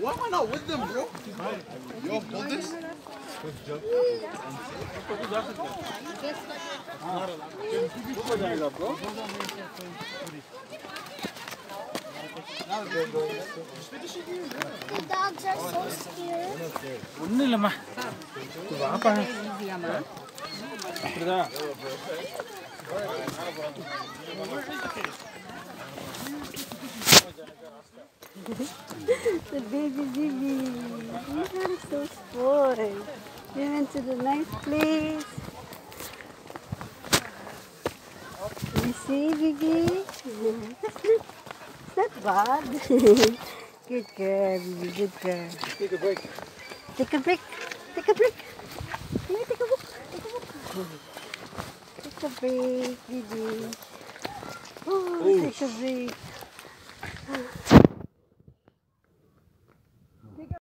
Why am I not with them, bro? Yo, hold this. The dogs are so scared. ஒன்றும் இல்லைம்மா இது வாப்பா புரியுதா The baby baby. You are so spoiled. We went to the nice place. You see, baby? Not bad. good girl, baby. Good girl. Take a break. Take a break. Take a break. Yeah, take a break. Take a break. Take a break, baby. Oh, take a break.